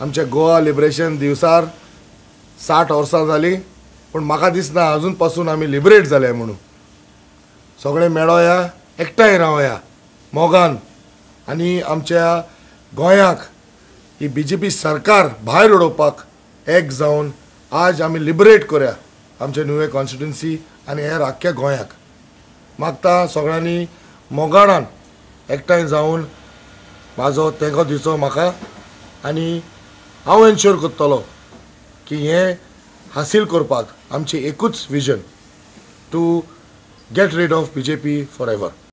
आमच्या गोवा लिबरेशन दिवसार साठ वर्सां जालीं पूण म्हाका दिसना अजून पासून आमी लिबरेट जाले म्हणून. सगळे मेळोया एकठांय रावया मोगान. आनी आमच्या गोंयाक ही बी जे पी सरकार भायर उडोवपाक एक जावन आज आमी लिबरेट करया आमचे नुवे कॉन्स्टिट्युन्सी आनी हेर आख्ख्या गोंयाक. मागता सगळ्यांनी मोगाणान एकठांय जावन म्हाजो तेंको दिवचो म्हाका. आनी हांव एन्श्योर करतलो की हें हासील करपाक आमची एकूच vision to get rid of B J P for ever